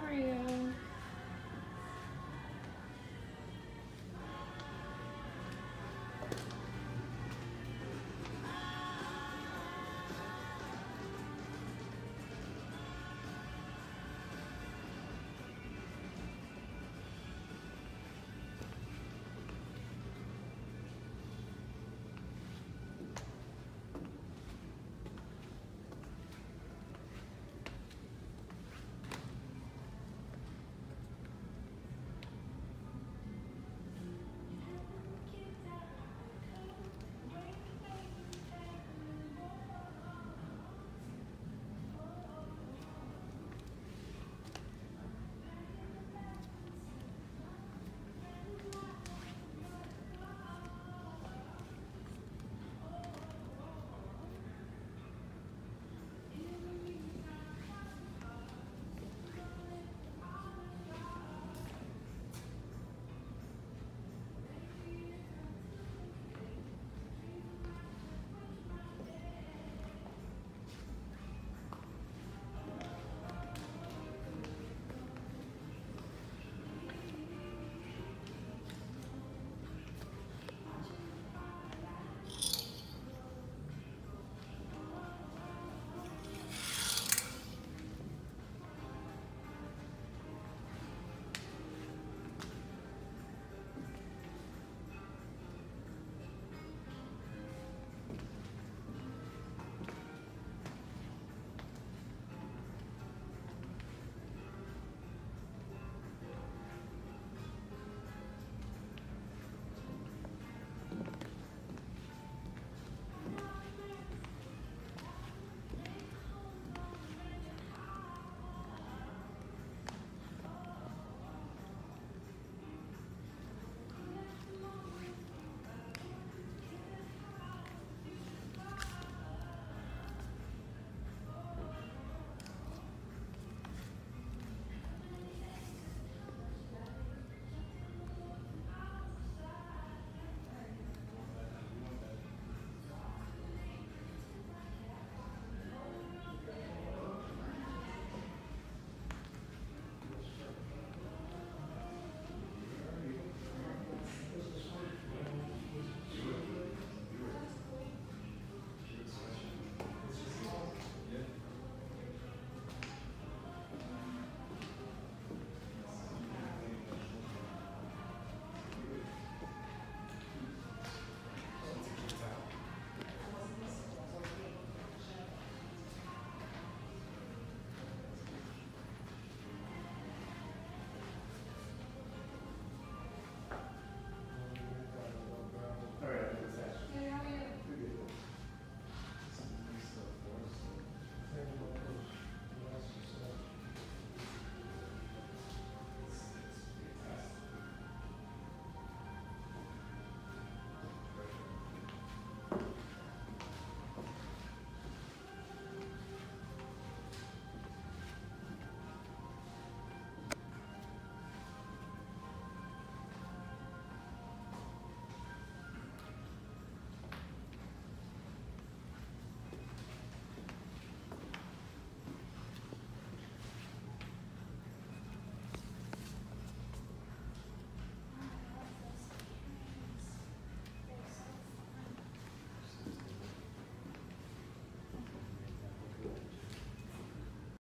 How are you?